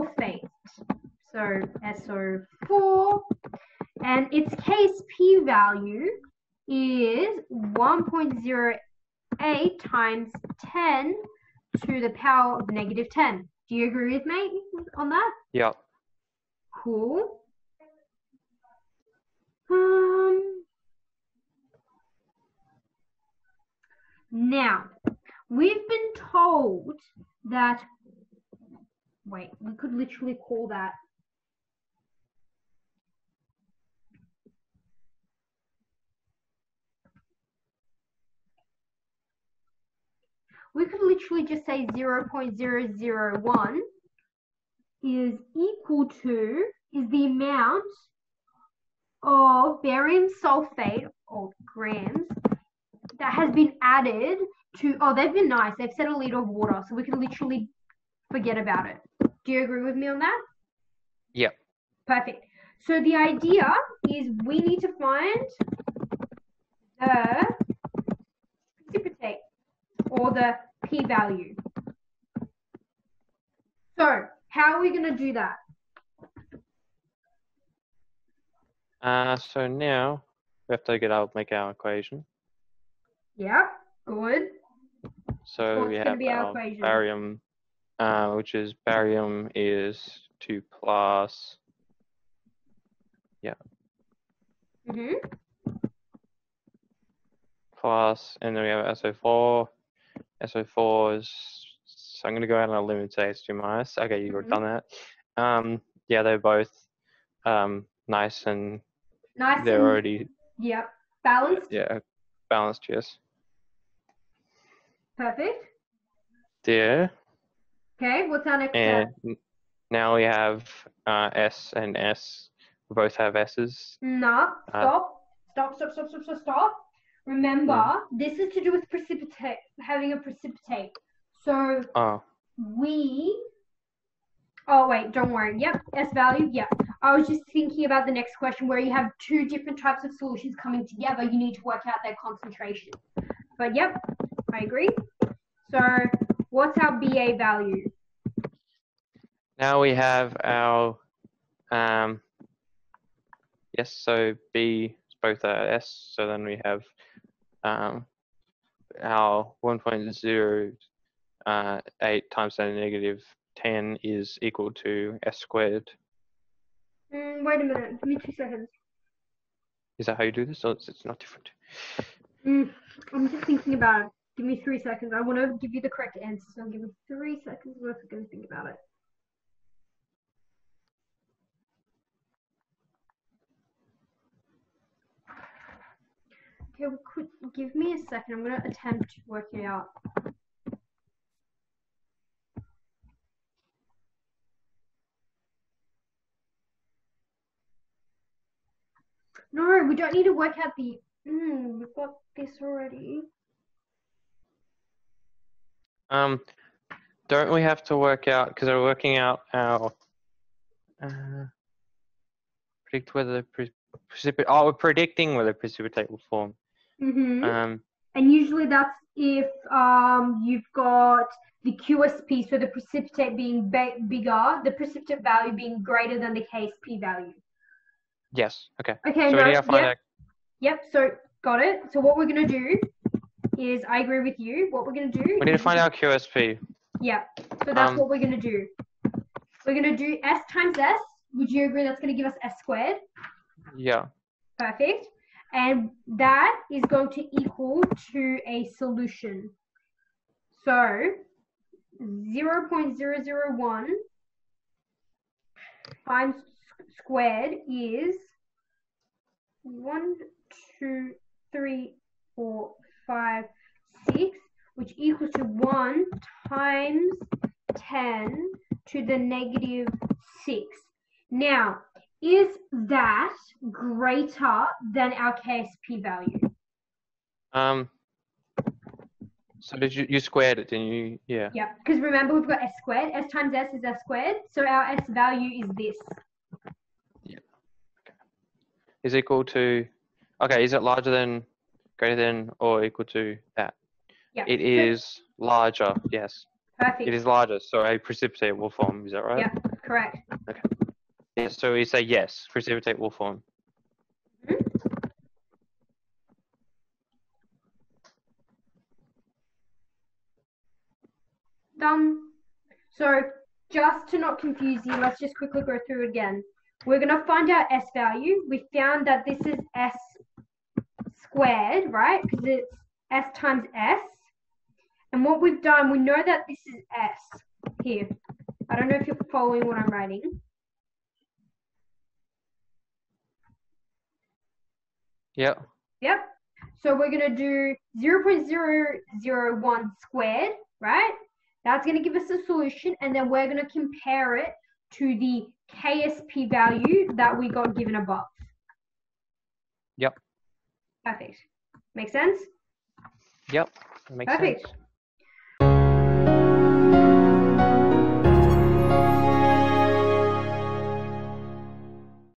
sulfate. So SO4. And its case P value is 1.08 times 10 to the power of negative 10. Do you agree with me on that? Yeah. Cool. Um, now, we've been told that, wait, we could literally call that we could literally just say 0.001 is equal to, is the amount of barium sulfate or grams that has been added to, oh, they've been nice. They've said a liter of water, so we can literally forget about it. Do you agree with me on that? Yep. Perfect. So the idea is we need to find the precipitate or the p-value. So how are we going to do that? Uh, so now we have to get out, make our equation. Yeah, good. So What's we have our equation? barium, uh, which is barium is two plus yeah. hmm plus, and then we have SO4. SO4 is, so I'm going to go out on a limb and say it's 2 minus. Okay, you've already Mhm. done that. Um, yeah, they're both um, nice and Nice. they're and, already, Yep. Balanced. yeah, balanced, yes. Perfect. There. Okay. What's our next And step? now we have uh, S and S. We both have S's. No. Uh, Stop. Stop. Stop. Stop. Stop. Stop. Stop. Remember, this is to do with precipitate, having a precipitate. So Oh, we oh wait don't worry yep s value yep i was just thinking about the next question where you have two different types of solutions coming together you need to work out their concentration but yep i agree so what's our ba value now we have our, um, yes, so B is both are S. So then we have um, our 1.08 uh, times 10 to the negative 10 is equal to S squared. mm, wait a minute give me two seconds Is that how you do this? Or it's, it's not different? mm, i'm just thinking about it give me three seconds i want to give you the correct answer so give me three seconds worth of going to think about it Okay, could give me a second. I'm going to attempt to work it out. No, we don't need to work out the. Mm, we've got this already. Um, don't we have to work out, because we're working out our, uh, predict whether the pre- precipitate, oh, we're predicting whether precipitate will form. Mm-hmm. Um, And usually that's if um, you've got the QSP, so the precipitate being ba- bigger, the precipitate value being greater than the KSP value. yes, okay. Okay, So no, we need to find yep, yep, so got it. So what we're going to do is, I agree with you, what we're going to do we need to find our QSP. Yeah, so that's Um, what we're going to do. We're going to do S times S. Would you agree that's going to give us S squared? Yeah, Perfect. And that is going to equal to a solution. So 0.001 times squared is 1, 2, 3, 4, 5, 6, which equals to 1 times 10 to the negative 6. Now, is that greater than our KSP value? um, so did you, you squared it, didn't you? Yeah, Yeah, because remember we've got S squared. S times S is S squared. So our S value is this. Yeah. Okay. is equal to, okay, is it larger than, greater than, or equal to that? Yeah. It so- larger, yes. Perfect. It is larger, so a precipitate will form, is that right? Yeah, correct. Okay. Yeah, so we say yes, precipitate will form. Mm-hmm. Done. So just to not confuse you, let's just quickly go through it again. We're going to find our S value. We found that this is S squared, right? Because it's S times S. And what we've done, we know that this is S here. I don't know if you're following what I'm writing. Yep. Yep. So we're going to do 0.001 squared, right? That's going to give us a solution, and then we're going to compare it to the KSP value that we got given above. Perfect. Make sense? Yep. Makes Perfect. sense.